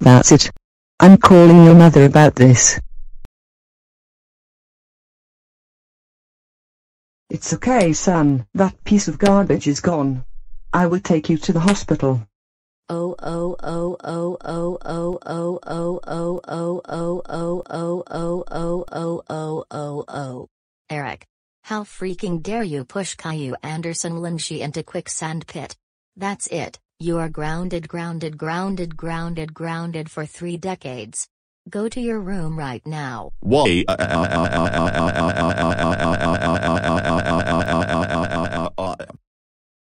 That's it. I'm calling your mother about this. It's okay son, that piece of garbage is gone. I will take you to the hospital. Oh oh oh oh oh oh oh oh oh oh oh oh oh oh oh oh oh oh oh Eric. How freaking dare you push Caillou Andersonlinshi into quicksand pit. That's it, you are grounded grounded grounded grounded grounded for three decades. Go to your room right now. Why?